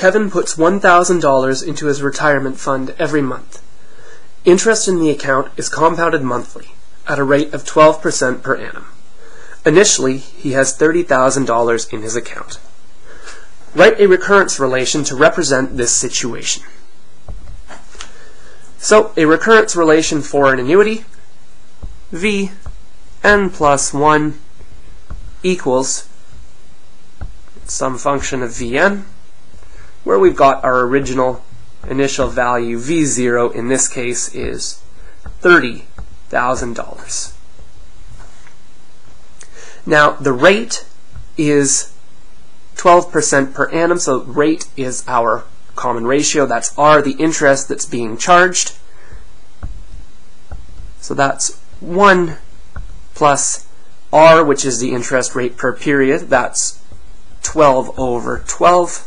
Kevin puts $1,000 into his retirement fund every month. Interest in the account is compounded monthly at a rate of 12% per annum. Initially, he has $30,000 in his account. Write a recurrence relation to represent this situation. So, a recurrence relation for an annuity, V n plus 1 equals some function of Vn, where we've got our original initial value V0 in this case is $30,000. Now the rate is 12% per annum, so rate is our common ratio. That's R, the interest that's being charged. So that's 1 plus R, which is the interest rate per period. That's 12 over 12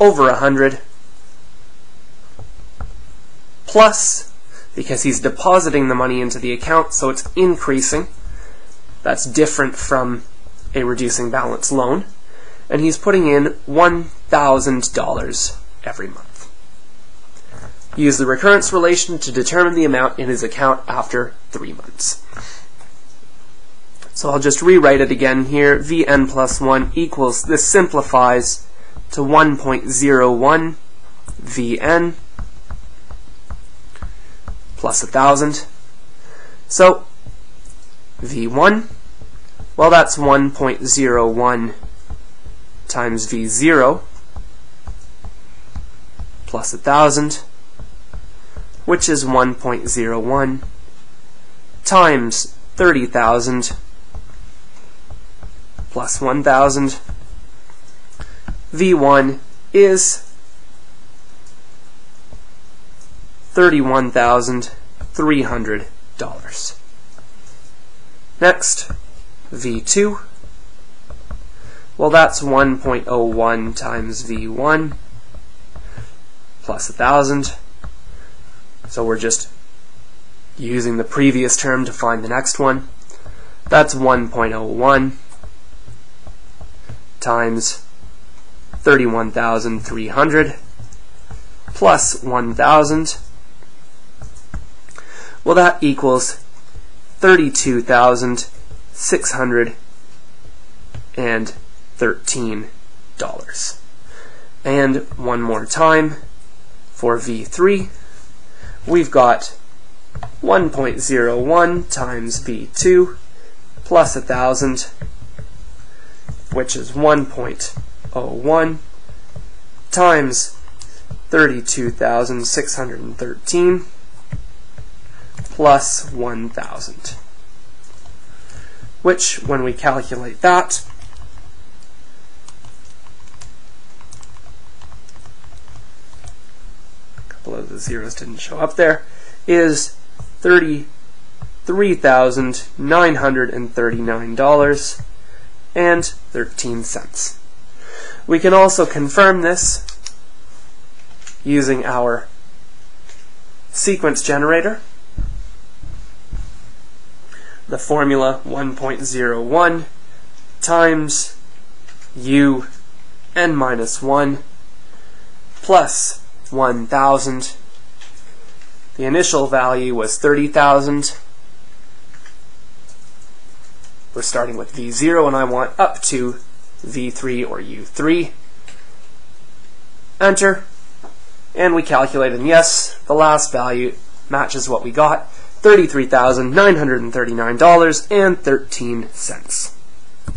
over 100 plus, because he's depositing the money into the account, so it's increasing. That's different from a reducing balance loan. And he's putting in $1,000 every month. Use the recurrence relation to determine the amount in his account after three months. So I'll just rewrite it again here. Vn plus 1 equals, this simplifies to 1.01 Vn plus 1,000. So V1, well that's 1.01 times V0 plus 1,000, which is 1.01 times 30,000 plus 1,000 V1 is $31,300. Next, V2. Well, that's 1.01 times V1 plus 1,000. So we're just using the previous term to find the next one. That's 1.01 times 31,300 plus 1,000. Well, that equals $32,613. And one more time for V3, we've got 1.01 times V2 plus 1,000, which is 1.01 01 times 32,613 plus 1,000 which when we calculate that a couple of the zeros didn't show up there is $33,939 and 13 cents. We can also confirm this using our sequence generator. The formula 1.01 times u n minus 1 plus 1,000. The initial value was 30,000. We're starting with V0 and I want up to V3 or U3. Enter. And we calculate, and yes, the last value matches what we got, $33,939.13.